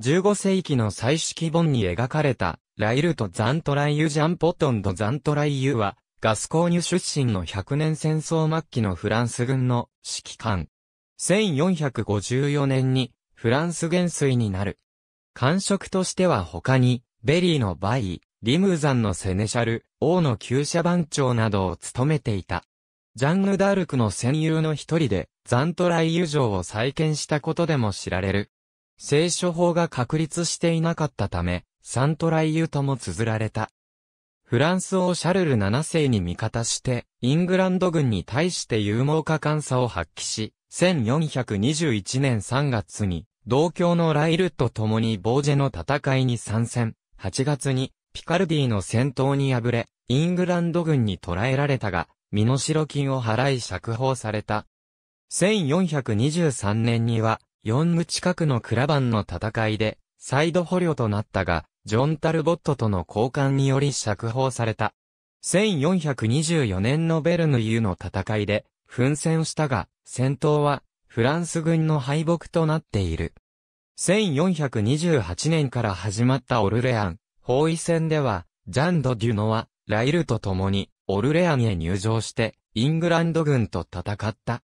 15世紀の彩色本に描かれた、ライルとザントライユジャンポトンとザントライユは、ガスコーニュ出身の100年戦争末期のフランス軍の指揮官。1454年にフランス元帥になる。官職としては他に、ベリーのバイイ、リムーザンのセネシャル、王の厩舎番長などを務めていた。ジャンヌ・ダルクの戦友の一人で、ザントライユ城を再建したことでも知られる。聖書法が確立していなかったため、サントライユとも綴られた。フランス王シャルル7世に味方して、イングランド軍に対して勇猛果敢さを発揮し、1421年3月に、同郷のライルと共にボージェの戦いに参戦、8月に、ピカルディの戦闘に敗れ、イングランド軍に捕らえられたが、身代金を払い釈放された。1423年には、ヨンム近くのクラバンの戦いで、再度捕虜となったが、ジョン・タルボットとの交換により釈放された。1424年のベルヌユの戦いで、奮戦したが、戦闘は、フランス軍の敗北となっている。1428年から始まったオルレアン、包囲戦では、ジャンド・デュノは、ライルと共に、オルレアンへ入場して、イングランド軍と戦った。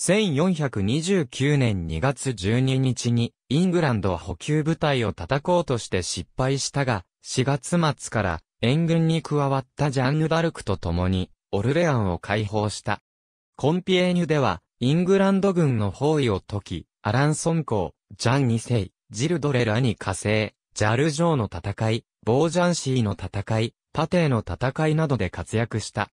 1429年2月12日に、イングランド補給部隊を叩こうとして失敗したが、4月末から援軍に加わったジャンヌ・ダルクと共に、オルレアンを解放した。コンピエーニュでは、イングランド軍の包囲を解き、アランソン公、ジャン2世、ジルドレラに火星、ジャルジョーの戦い、ボージャンシーの戦い、パテーの戦いなどで活躍した。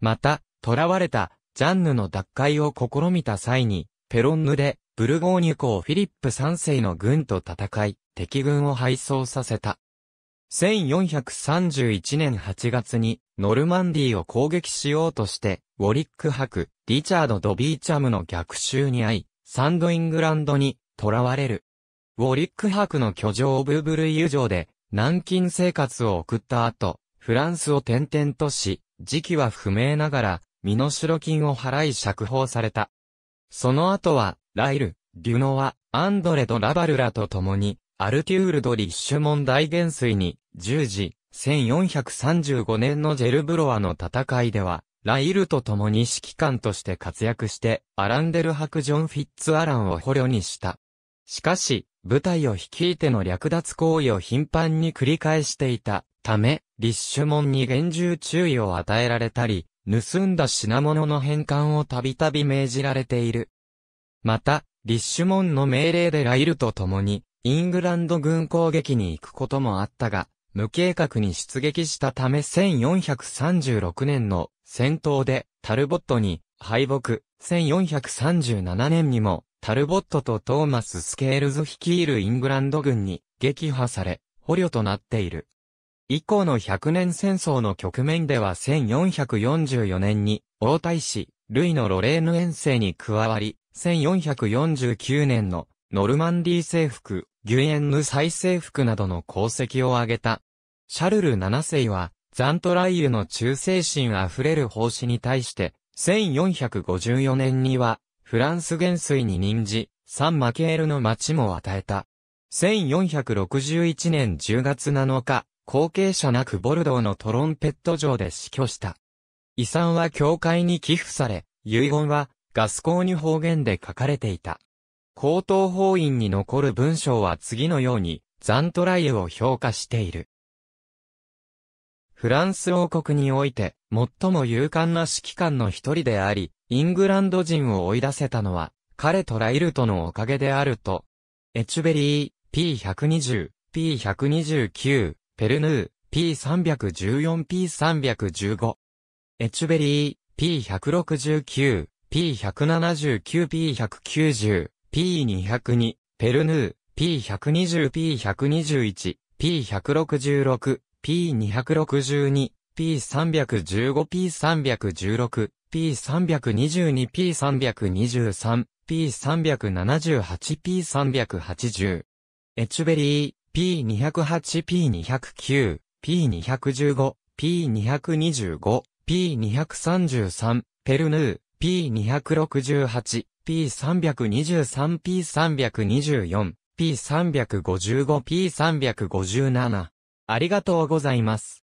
また、囚われた、ジャンヌの奪回を試みた際に、ペロンヌで、ブルゴーニュ公フィリップ3世の軍と戦い、敵軍を敗走させた。1431年8月に、ノルマンディーを攻撃しようとして、ウォリック伯、リチャード・ドビーチャムの逆襲に遭い、サンドイングランドに、囚われる。ウォリック伯の居城ブーブルイユ城で、軟禁生活を送った後、フランスを転々とし、時期は不明ながら、身代金を払い釈放された。その後は、ライル、デュノワ、アンドレとラバルラと共に、アルテュールド・リッシュモン大元帥に、10時、1435年のジェルブロワの戦いでは、ライルと共に指揮官として活躍して、アランデル伯ジョン・フィッツ・アランを捕虜にした。しかし、部隊を率いての略奪行為を頻繁に繰り返していたため、リッシュモンに厳重注意を与えられたり、盗んだ品物の返還をたびたび命じられている。また、リッシュモンの命令でラ・イルと共に、イングランド軍攻撃に行くこともあったが、無計画に出撃したため1436年の戦闘でタルボットに敗北、1437年にもタルボットとトーマス・スケールズ率いるイングランド軍に撃破され、捕虜となっている。以降の百年戦争の局面では1444年に王太子、ルイのロレーヌ遠征に加わり、1449年のノルマンディ征服、ギュエンヌ再征服などの功績を挙げた。シャルル7世は、ザントライユの忠誠心あふれる奉仕に対して、1454年には、フランス元帥に任じ、サンマケールの町も与えた。1461年10月7日、後継者なくボルドーのトロンペット城で死去した。遺産は教会に寄付され、遺言はガスコーニ方言で書かれていた。高等法院に残る文章は次のように、ザントライユを評価している。フランス王国において、最も勇敢な指揮官の一人であり、イングランド人を追い出せたのは、彼とライルトのおかげであると。エチュベリー、P120、P129、ペルヌー、P314、P315。エチュベリー、P169、P179、P190、P202、ペルヌー、P120、P121、P166、P262、P315、P316、P322、P323、P378、P380。エチュベリー、P208、P209、P215、P225、P233、ペルヌー、P268、P323、P324、P355P357。ありがとうございます。